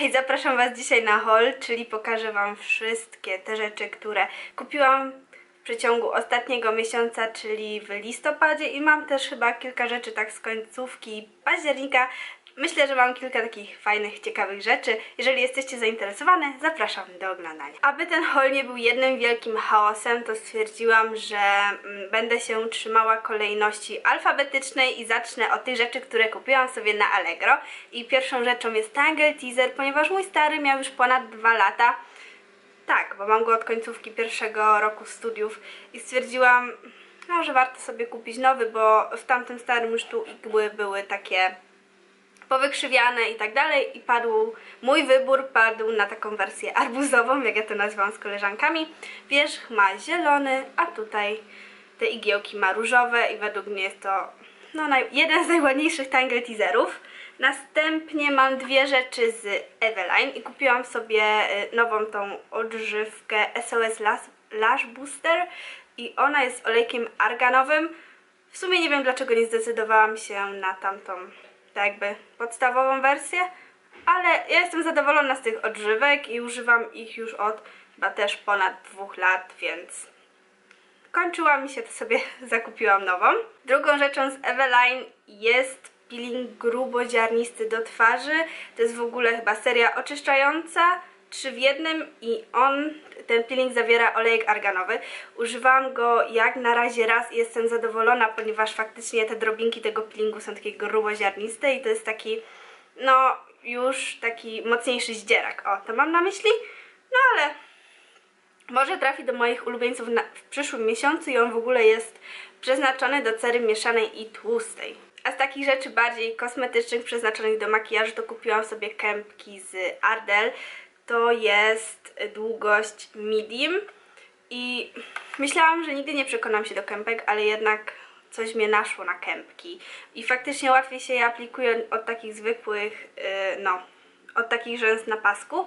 Hej, zapraszam Was dzisiaj na haul, czyli pokażę Wam wszystkie te rzeczy, które kupiłam w przeciągu ostatniego miesiąca, czyli w listopadzie i mam też chyba kilka rzeczy tak z końcówki października. Myślę, że mam kilka takich fajnych, ciekawych rzeczy. Jeżeli jesteście zainteresowane, zapraszam do oglądania. Aby ten haul nie był jednym wielkim chaosem, to stwierdziłam, że mm, będę się trzymała kolejności alfabetycznej i zacznę od tych rzeczy, które kupiłam sobie na Allegro. I pierwszą rzeczą jest Tangle Teaser, ponieważ mój stary miał już ponad dwa lata. Tak, bo mam go od końcówki pierwszego roku studiów i stwierdziłam, no, że warto sobie kupić nowy, bo w tamtym starym już tu igły były takie powykrzywiane i tak dalej i padł, mój wybór padł na taką wersję arbuzową, jak ja to nazywam z koleżankami. Wierzch ma zielony, a tutaj te igiełki ma różowe i według mnie jest to no, jeden z najładniejszych Tangle Teaserów. Następnie mam dwie rzeczy z Eveline i kupiłam sobie y, nową tą odżywkę SOS Lash Booster i ona jest olejkiem arganowym. W sumie nie wiem dlaczego nie zdecydowałam się na tamtą tak jakby podstawową wersję, ale ja jestem zadowolona z tych odżywek i używam ich już od chyba też ponad dwóch lat, więc kończyła mi się, to sobie zakupiłam nową. Drugą rzeczą z Eveline jest peeling gruboziarnisty do twarzy. To jest w ogóle chyba seria oczyszczająca, trzy w jednym i on, ten peeling zawiera olejek arganowy. Używam go jak na razie raz i jestem zadowolona, ponieważ faktycznie te drobinki tego peelingu są takie gruboziarniste i to jest taki, no już taki mocniejszy zdzierak. O, to mam na myśli. No ale może trafi do moich ulubieńców na, w przyszłym miesiącu i on w ogóle jest przeznaczony do cery mieszanej i tłustej. A z takich rzeczy bardziej kosmetycznych, przeznaczonych do makijażu, to kupiłam sobie kępki z Ardell. To jest długość medium i myślałam, że nigdy nie przekonam się do kępek, ale jednak coś mnie naszło na kępki. I faktycznie łatwiej się je aplikuje od takich zwykłych, yy, no, od takich rzęs na pasku.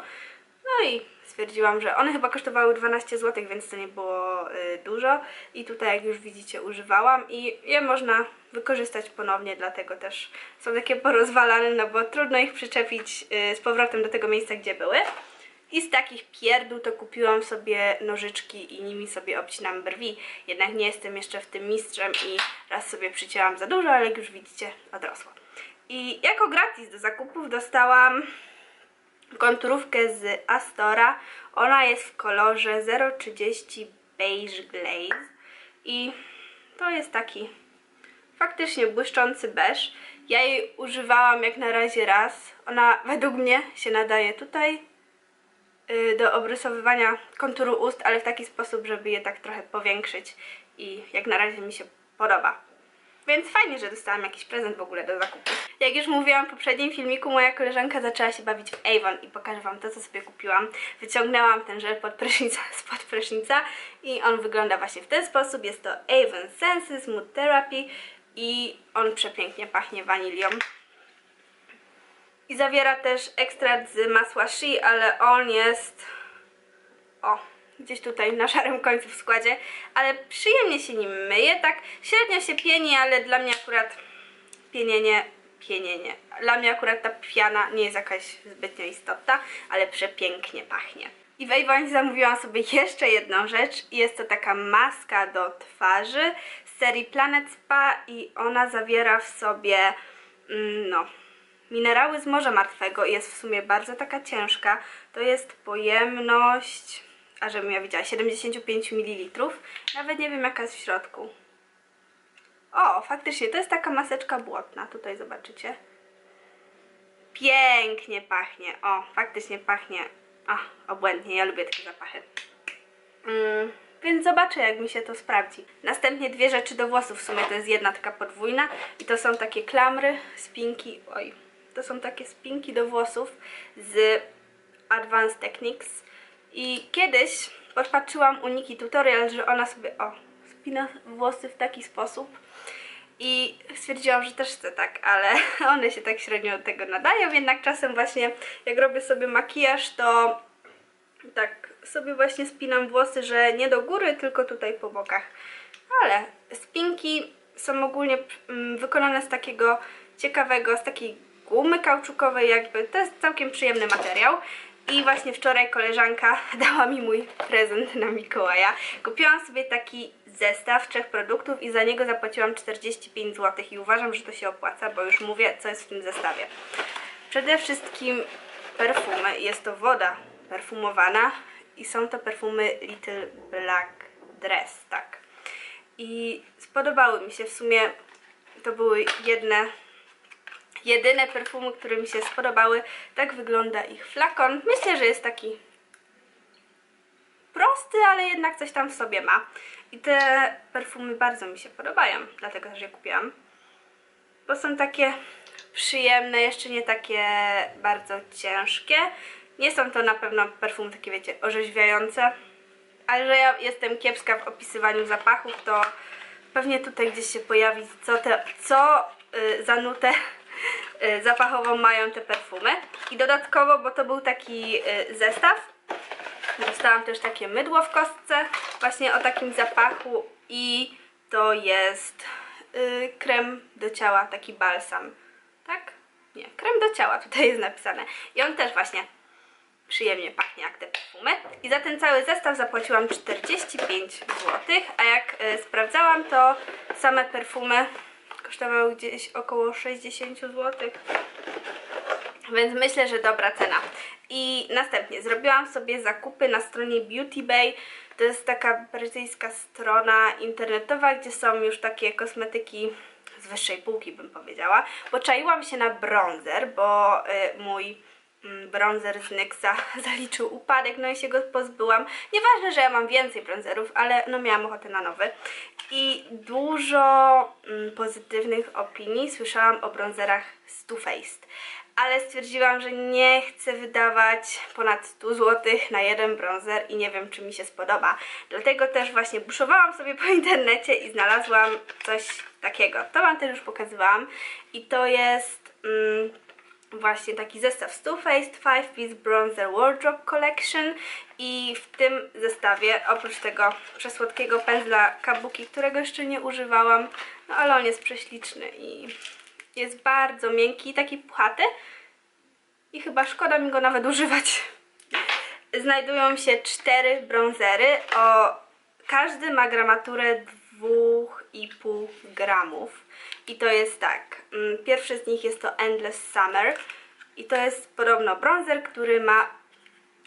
No i stwierdziłam, że one chyba kosztowały 12 zł, więc to nie było y, dużo. I tutaj, jak już widzicie, używałam i je można wykorzystać ponownie, dlatego też są takie porozwalane, no bo trudno ich przyczepić y, z powrotem do tego miejsca, gdzie były. I z takich pierdół to kupiłam sobie nożyczki i nimi sobie obcinam brwi. Jednak nie jestem jeszcze w tym mistrzem i raz sobie przycięłam za dużo, ale jak już widzicie, odrosło. I jako gratis do zakupów dostałam konturówkę z Astora. Ona jest w kolorze 030 Beige Glaze i to jest taki faktycznie błyszczący beż. Ja jej używałam jak na razie raz. Ona według mnie się nadaje tutaj do obrysowywania konturu ust, ale w taki sposób, żeby je tak trochę powiększyć i jak na razie mi się podoba. Więc fajnie, że dostałam jakiś prezent w ogóle do zakupu. Jak już mówiłam w poprzednim filmiku, moja koleżanka zaczęła się bawić w Avon i pokażę Wam to, co sobie kupiłam. Wyciągnęłam ten żel pod prysznica, spod prysznica i on wygląda właśnie w ten sposób. Jest to Avon Senses Mood Therapy i on przepięknie pachnie wanilią. I zawiera też ekstrakt z masła shea, ale on jest... O, gdzieś tutaj na szarym końcu w składzie, ale przyjemnie się nim myje, tak średnio się pieni, ale dla mnie akurat pienienie, pienienie, dla mnie akurat ta piana nie jest jakaś zbytnio istotna, ale przepięknie pachnie. I w Avon zamówiłam sobie jeszcze jedną rzecz. Jest to taka maska do twarzy z serii Planet Spa i ona zawiera w sobie, mm, no, minerały z Morza Martwego i jest w sumie bardzo taka ciężka. To jest pojemność a żebym ja widziała, 75 ml. Nawet nie wiem jaka jest w środku. O, faktycznie, to jest taka maseczka błotna, tutaj zobaczycie. Pięknie pachnie, o, faktycznie pachnie, a, obłędnie, ja lubię takie zapachy. Mm, więc zobaczę jak mi się to sprawdzi. Następnie dwie rzeczy do włosów, w sumie to jest jedna taka podwójna i to są takie klamry, spinki, oj, to są takie spinki do włosów z Advanced Techniques i kiedyś podpatrzyłam u Niki tutorial, że ona sobie, o, spina włosy w taki sposób. I stwierdziłam, że też chcę tak, ale one się tak średnio do tego nadają, jednak czasem właśnie jak robię sobie makijaż, to tak sobie właśnie spinam włosy, że nie do góry, tylko tutaj po bokach. Ale spinki są ogólnie mm, wykonane z takiego ciekawego, z takiej gumy kauczukowej jakby, to jest całkiem przyjemny materiał. I właśnie wczoraj koleżanka dała mi mój prezent na Mikołaja. Kupiłam sobie taki zestaw trzech produktów i za niego zapłaciłam 45 zł i uważam, że to się opłaca, bo już mówię, co jest w tym zestawie. Przede wszystkim perfumy. Jest to woda perfumowana i są to perfumy Little Black Dress, tak. I spodobały mi się w sumie, to były jedne jedyne perfumy, które mi się spodobały. Tak wygląda ich flakon. Myślę, że jest taki prosty, ale jednak coś tam w sobie ma. I te perfumy bardzo mi się podobają, dlatego też je kupiłam. Bo są takie przyjemne, jeszcze nie takie bardzo ciężkie. Nie są to na pewno perfumy takie, wiecie, orzeźwiające. Ale że ja jestem kiepska w opisywaniu zapachów, to pewnie tutaj gdzieś się pojawi, co, te, co yy, za nutę zapachową mają te perfumy. I dodatkowo, bo to był taki y, zestaw, dostałam też takie mydło w kostce, właśnie o takim zapachu i to jest y, krem do ciała, taki balsam. Tak? Nie, krem do ciała tutaj jest napisane. I on też właśnie przyjemnie pachnie jak te perfumy. I za ten cały zestaw zapłaciłam 45 zł, a jak sprawdzałam to same perfumy kosztował gdzieś około 60 zł. Więc myślę, że dobra cena. I następnie zrobiłam sobie zakupy na stronie Beauty Bay. To jest taka brytyjska strona internetowa, gdzie są już takie kosmetyki z wyższej półki bym powiedziała. Poczaiłam się na bronzer, bo y, mój bronzer z NYXa zaliczył upadek, no i się go pozbyłam. Nieważne, że ja mam więcej bronzerów, ale no miałam ochotę na nowy i dużo mm, pozytywnych opinii słyszałam o bronzerach z Too Faced. Ale stwierdziłam, że nie chcę wydawać ponad 100 zł na jeden bronzer i nie wiem, czy mi się spodoba. Dlatego też właśnie buszowałam sobie po internecie i znalazłam coś takiego. To Wam też już pokazywałam i to jest... Mm, właśnie taki zestaw Too Faced 5 Piece Bronzer Wardrobe Collection i w tym zestawie oprócz tego przesłodkiego pędzla Kabuki, którego jeszcze nie używałam, no ale on jest prześliczny i jest bardzo miękki, taki puchaty i chyba szkoda mi go nawet używać. Znajdują się cztery bronzery, o każdy ma gramaturę 2,5 gramów i to jest tak, mm, pierwszy z nich jest to Endless Summer i to jest podobno bronzer, który ma,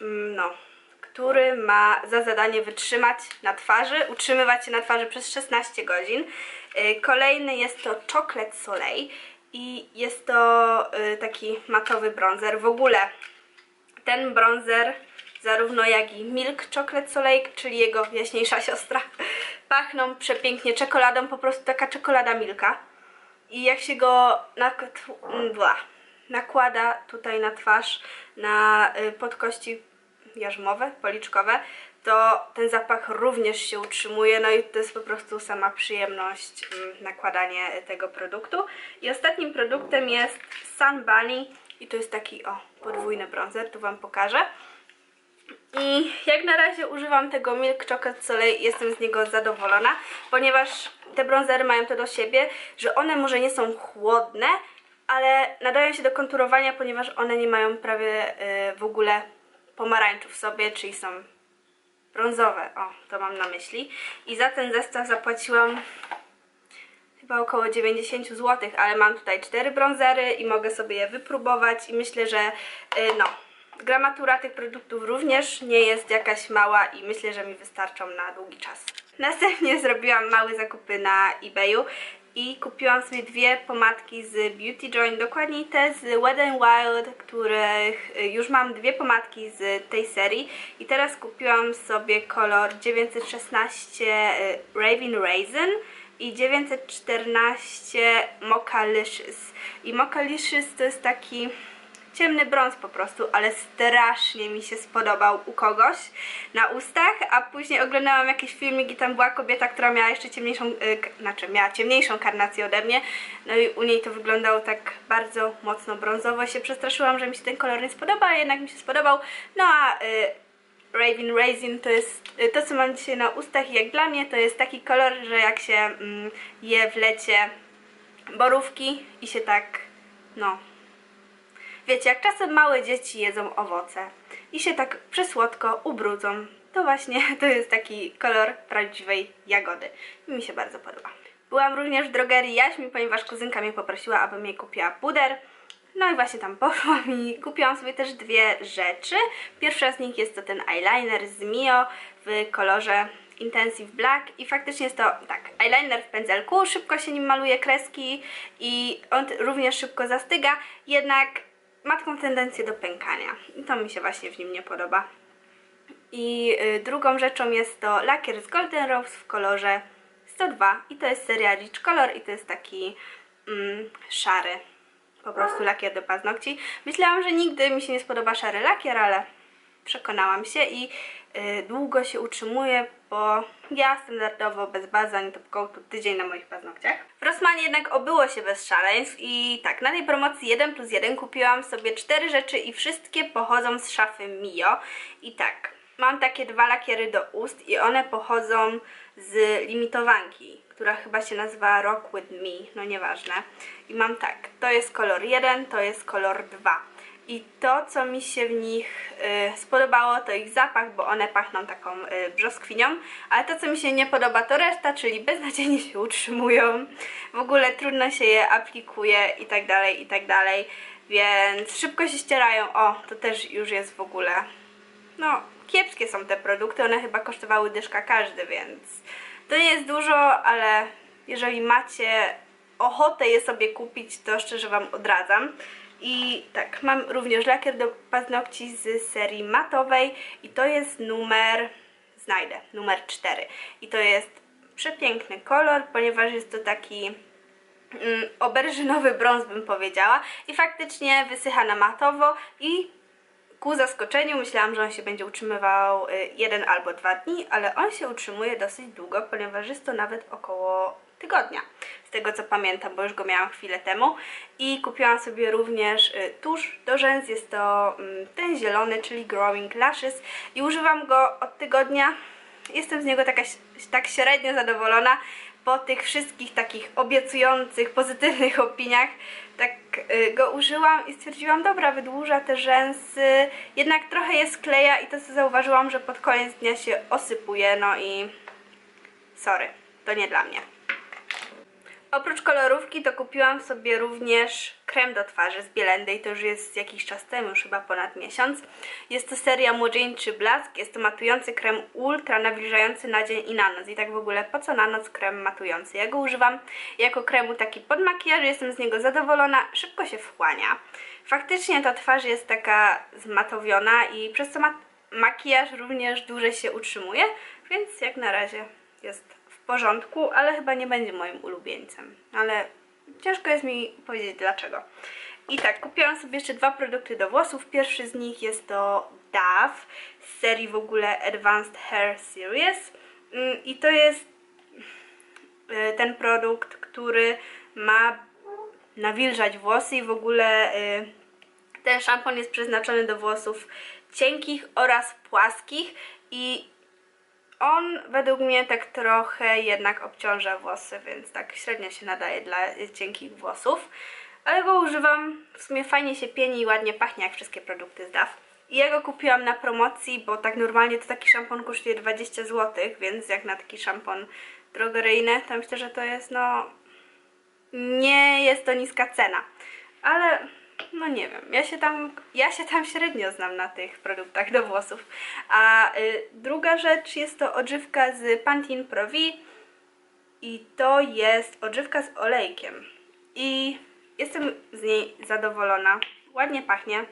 mm, no, który ma za zadanie wytrzymać na twarzy, utrzymywać się na twarzy przez 16 godzin. Y, kolejny jest to Chocolate Soleil i jest to y, taki matowy bronzer. W ogóle ten bronzer zarówno jak i Milk Chocolate Soleil, czyli jego jaśniejsza siostra, pachną przepięknie czekoladą, po prostu taka czekolada Milka i jak się go nakłada tutaj na twarz, na y, podkości jarzmowe, policzkowe, to ten zapach również się utrzymuje, no i to jest po prostu sama przyjemność mm, nakładanie tego produktu. I ostatnim produktem jest Sun Bunny i to jest taki, o, podwójny bronzer, tu Wam pokażę. I jak na razie używam tego Milk Chocolate Soleil jestem z niego zadowolona, ponieważ te bronzery mają to do siebie, że one może nie są chłodne, ale nadają się do konturowania, ponieważ one nie mają prawie y, w ogóle pomarańczu w sobie, czyli są brązowe, o, to mam na myśli. I za ten zestaw zapłaciłam chyba około 90 zł, ale mam tutaj cztery bronzery i mogę sobie je wypróbować i myślę, że y, no, gramatura tych produktów również nie jest jakaś mała i myślę, że mi wystarczą na długi czas. Następnie zrobiłam małe zakupy na eBayu i kupiłam sobie dwie pomadki z Beauty Joint, dokładniej te z Wet n Wild, których y, już mam dwie pomadki z tej serii i teraz kupiłam sobie kolor 916 y, Raven Raisin i 914 Mocha Licious i Mocha Licious to jest taki ciemny brąz po prostu, ale strasznie mi się spodobał u kogoś na ustach, a później oglądałam jakiś filmik i tam była kobieta, która miała jeszcze ciemniejszą, yy, znaczy miała ciemniejszą karnację ode mnie, no i u niej to wyglądało tak bardzo mocno brązowo, się przestraszyłam, że mi się ten kolor nie spodoba, ale jednak mi się spodobał, no a yy, Raven Raisin to jest y, to, co mam dzisiaj na ustach i jak dla mnie to jest taki kolor, że jak się mm, je w lecie borówki i się tak, no, Wiecie, jak czasem małe dzieci jedzą owoce i się tak przesłodko ubrudzą, to właśnie to jest taki kolor prawdziwej jagody. Mi się bardzo podoba. Byłam również w drogerii Jaśmi, ponieważ kuzynka mnie poprosiła, abym jej kupiła puder. No i właśnie tam poszłam i kupiłam sobie też dwie rzeczy. Pierwsza z nich jest to ten eyeliner z Mio w kolorze Intensive Black i faktycznie jest to tak, eyeliner w pędzelku, szybko się nim maluje kreski i on również szybko zastyga, jednak ma taką tendencję do pękania i to mi się właśnie w nim nie podoba. I y, drugą rzeczą jest to lakier z Golden Rose w kolorze 102 i to jest seria Rich Color i to jest taki mm, szary po prostu lakier do paznokci. Myślałam, że nigdy mi się nie spodoba szary lakier, ale przekonałam się i y, długo się utrzymuje, bo ja standardowo bez bazań to po tydzień na moich paznokciach. W Rossmanie jednak obyło się bez szaleństw i tak, na tej promocji 1 plus 1 kupiłam sobie cztery rzeczy i wszystkie pochodzą z szafy Mio. I tak, mam takie dwa lakiery do ust i one pochodzą z limitowanki, która chyba się nazywa Rock With Me, no nieważne. I mam tak, to jest kolor 1, to jest kolor 2. I to, co mi się w nich y, spodobało, to ich zapach, bo one pachną taką y, brzoskwinią, ale to, co mi się nie podoba, to reszta, czyli beznadziejnie się utrzymują, w ogóle trudno się je aplikuje i tak dalej, i tak dalej, więc szybko się ścierają. O, to też już jest w ogóle, no, kiepskie są te produkty, one chyba kosztowały dyszka każdy, więc to nie jest dużo, ale jeżeli macie ochotę je sobie kupić, to szczerze Wam odradzam. I tak, mam również lakier do paznokci z serii matowej i to jest numer, znajdę, numer 4. I to jest przepiękny kolor, ponieważ jest to taki mm, oberżynowy brąz bym powiedziała i faktycznie wysycha na matowo i ku zaskoczeniu myślałam, że on się będzie utrzymywał y, jeden albo dwa dni, ale on się utrzymuje dosyć długo, ponieważ jest to nawet około tygodnia, z tego co pamiętam, bo już go miałam chwilę temu. I kupiłam sobie również y, tusz do rzęs, jest to mm, ten zielony, czyli Growing Lashes i używam go od tygodnia. Jestem z niego taka, tak średnio zadowolona, po tych wszystkich takich obiecujących, pozytywnych opiniach tak y, go użyłam i stwierdziłam, dobra, wydłuża te rzęsy, jednak trochę je skleja i to co zauważyłam, że pod koniec dnia się osypuje, no i sorry, to nie dla mnie. Oprócz kolorówki to kupiłam sobie również krem do twarzy z Bielendy i to już jest jakiś czas temu, już chyba ponad miesiąc. Jest to seria Młodzieńczy Blask, jest to matujący krem ultra nawilżający na dzień i na noc. I tak w ogóle po co na noc krem matujący? Ja go używam jako kremu taki pod makijaż, jestem z niego zadowolona, szybko się wchłania. Faktycznie ta twarz jest taka zmatowiona i przez co makijaż również dłużej się utrzymuje, więc jak na razie jest porządku, ale chyba nie będzie moim ulubieńcem. Ale ciężko jest mi powiedzieć dlaczego. I tak, kupiłam sobie jeszcze dwa produkty do włosów. Pierwszy z nich jest to Dove z serii w ogóle Advanced Hair Series. Mm, I to jest y, ten produkt, który ma nawilżać włosy i w ogóle y, ten szampon jest przeznaczony do włosów cienkich oraz płaskich i on według mnie tak trochę jednak obciąża włosy, więc tak średnio się nadaje dla cienkich włosów. Ale go używam, w sumie fajnie się pieni i ładnie pachnie jak wszystkie produkty z DAF. I ja go kupiłam na promocji, bo tak normalnie to taki szampon kosztuje 20 zł, więc jak na taki szampon drogeryjny, to myślę, że to jest no... Nie jest to niska cena. Ale no nie wiem, ja się tam, ja się tam średnio znam na tych produktach do włosów. A y, druga rzecz jest to odżywka z Pantene Pro V i to jest odżywka z olejkiem. I jestem z niej zadowolona, ładnie pachnie.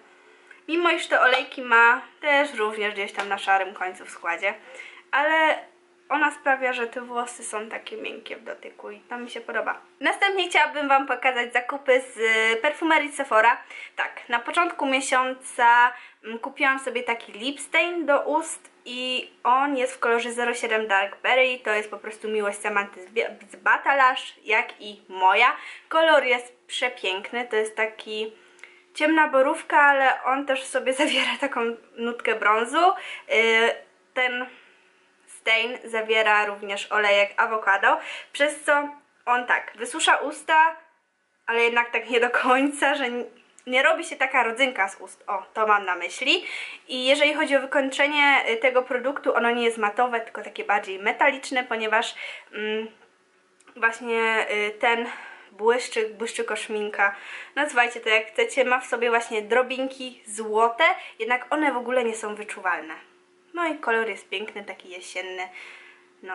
Mimo iż te olejki ma też również gdzieś tam na szarym końcu w składzie, ale ona sprawia, że te włosy są takie miękkie w dotyku i to mi się podoba. Następnie chciałabym Wam pokazać zakupy z perfumerii Sephora. Tak, na początku miesiąca mm, kupiłam sobie taki lip stain do ust i on jest w kolorze 07 Dark Berry. To jest po prostu miłość Samanty z Batalash, jak i moja. Kolor jest przepiękny, to jest taki ciemna borówka, ale on też sobie zawiera taką nutkę brązu. Yy, ten Stain zawiera również olejek awokado, przez co on tak wysusza usta, ale jednak tak nie do końca, że nie robi się taka rodzynka z ust. O, to mam na myśli. I jeżeli chodzi o wykończenie y, tego produktu, ono nie jest matowe, tylko takie bardziej metaliczne, ponieważ mm, właśnie y, ten błyszczyk, błyszczyko szminka, nazywajcie to jak chcecie, ma w sobie właśnie drobinki złote, jednak one w ogóle nie są wyczuwalne. No i kolor jest piękny, taki jesienny. No.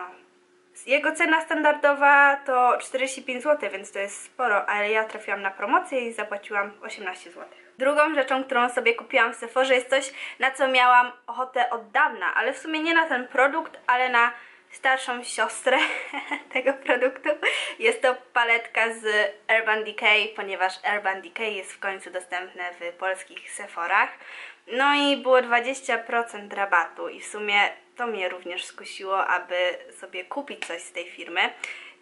Jego cena standardowa to 45 zł, więc to jest sporo, ale ja trafiłam na promocję i zapłaciłam 18 zł. Drugą rzeczą, którą sobie kupiłam w Sephorze jest coś, na co miałam ochotę od dawna, ale w sumie nie na ten produkt, ale na starszą siostrę tego produktu. Jest to paletka z Urban Decay, ponieważ Urban Decay jest w końcu dostępne w polskich Sephorach. No i było 20% rabatu i w sumie to mnie również skusiło, aby sobie kupić coś z tej firmy.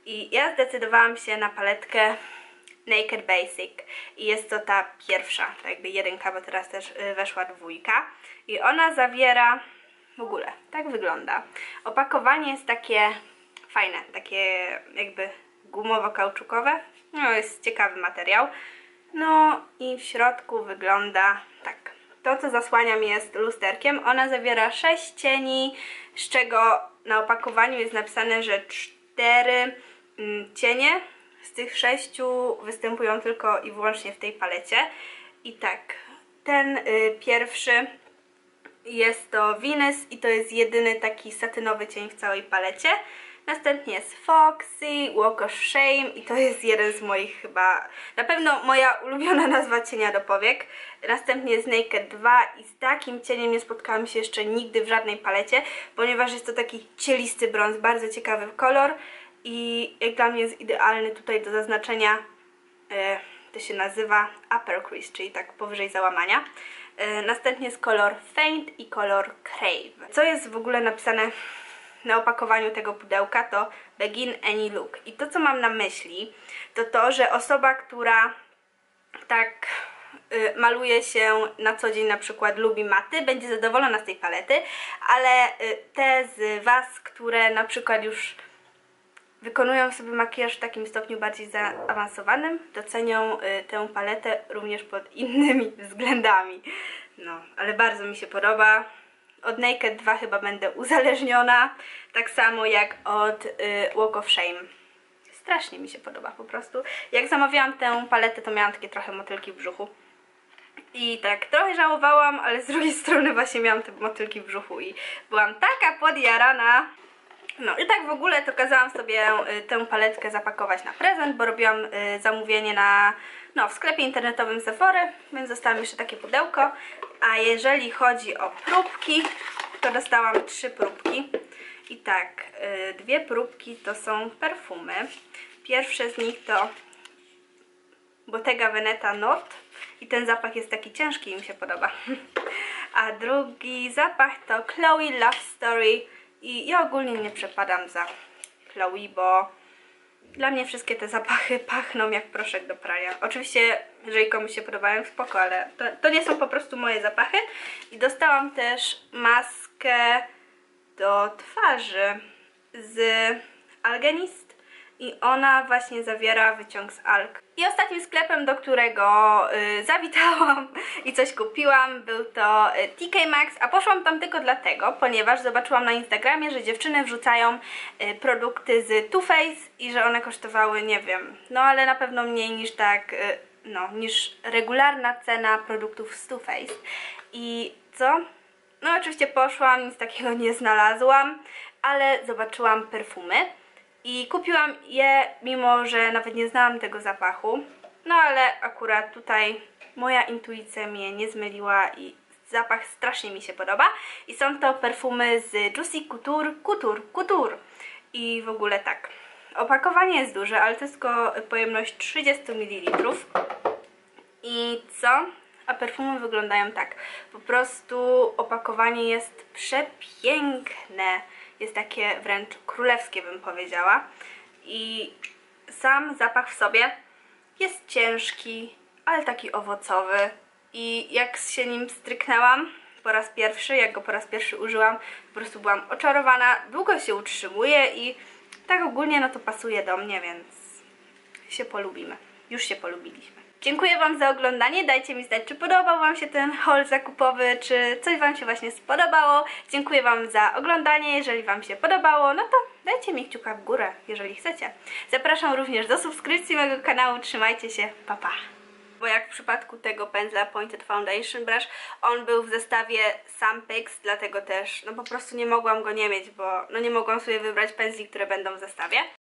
I ja zdecydowałam się na paletkę Naked Basic i jest to ta pierwsza, tak jakby jedynka, bo teraz też y, weszła dwójka. I ona zawiera w ogóle, tak wygląda. Opakowanie jest takie fajne, takie jakby gumowo-kauczukowe. No jest ciekawy materiał. No i w środku wygląda tak. To, co zasłaniam jest lusterkiem. Ona zawiera 6 cieni, z czego na opakowaniu jest napisane, że 4 mm, cienie z tych 6 występują tylko i wyłącznie w tej palecie. I tak, ten y, pierwszy jest to Venus i to jest jedyny taki satynowy cień w całej palecie. Następnie jest Foxy, Walk of Shame i to jest jeden z moich chyba, na pewno moja ulubiona nazwa cienia do powiek. Następnie jest Naked 2 i z takim cieniem nie spotkałam się jeszcze nigdy w żadnej palecie, ponieważ jest to taki cielisty brąz, bardzo ciekawy kolor i jak dla mnie jest idealny tutaj do zaznaczenia, e, to się nazywa Upper Crease, czyli tak powyżej załamania. E, następnie jest kolor Faint i kolor Crave. Co jest w ogóle napisane na opakowaniu tego pudełka to Begin Any Look. I to co mam na myśli to to, że osoba, która tak y, maluje się na co dzień, na przykład lubi maty, będzie zadowolona z tej palety, ale y, te z Was, które na przykład już wykonują sobie makijaż w takim stopniu bardziej zaawansowanym, docenią y, tę paletę również pod innymi względami. No, ale bardzo mi się podoba. Od Naked 2 chyba będę uzależniona, tak samo jak od y, Walk of Shame. Strasznie mi się podoba po prostu. Jak zamawiałam tę paletę, to miałam takie trochę motylki w brzuchu. I tak trochę żałowałam, ale z drugiej strony właśnie miałam te motylki w brzuchu i byłam taka podjarana. No i tak w ogóle to kazałam sobie y, tę paletkę zapakować na prezent, bo robiłam y, zamówienie na, no, w sklepie internetowym Sephory, więc dostałam jeszcze takie pudełko. A jeżeli chodzi o próbki, to dostałam trzy próbki. I tak, y, dwie próbki to są perfumy. Pierwsze z nich to Bottega Veneta Not i ten zapach jest taki ciężki i mi się podoba. A drugi zapach to Chloe Love Story i ja ogólnie nie przepadam za Chloe, bo dla mnie wszystkie te zapachy pachną jak proszek do prania. Oczywiście, jeżeli komuś się podobają, spoko, ale to, to nie są po prostu moje zapachy. I dostałam też maskę do twarzy z Algenist i ona właśnie zawiera wyciąg z alg. I ostatnim sklepem, do którego y, zawitałam i coś kupiłam, był to y, TK Maxx, a poszłam tam tylko dlatego, ponieważ zobaczyłam na Instagramie, że dziewczyny wrzucają y, produkty z Too Faced i że one kosztowały, nie wiem, no ale na pewno mniej niż tak, y, no, niż regularna cena produktów z Too Faced. I co? No oczywiście poszłam, nic takiego nie znalazłam, ale zobaczyłam perfumy. I kupiłam je, mimo że nawet nie znałam tego zapachu. No ale akurat tutaj moja intuicja mnie nie zmyliła i zapach strasznie mi się podoba. I są to perfumy z Juicy Couture, Couture, Couture. I w ogóle tak. Opakowanie jest duże, ale to jest tylko pojemność 30 ml. I co? A perfumy wyglądają tak. Po prostu opakowanie jest przepiękne jest takie wręcz królewskie bym powiedziała i sam zapach w sobie jest ciężki, ale taki owocowy i jak się nim stryknęłam po raz pierwszy, jak go po raz pierwszy użyłam, po prostu byłam oczarowana, długo się utrzymuje i tak ogólnie no to pasuje do mnie, więc się polubimy. Już się polubiliśmy. Dziękuję Wam za oglądanie. Dajcie mi znać, czy podobał Wam się ten haul zakupowy, czy coś Wam się właśnie spodobało. Dziękuję Wam za oglądanie. Jeżeli Wam się podobało, no to dajcie mi kciuka w górę, jeżeli chcecie. Zapraszam również do subskrypcji mojego kanału. Trzymajcie się. Pa, pa. Bo jak w przypadku tego pędzla Pointed Foundation Brush, on był w zestawie Sampix, dlatego też no po prostu nie mogłam go nie mieć, bo no nie mogłam sobie wybrać pędzli, które będą w zestawie.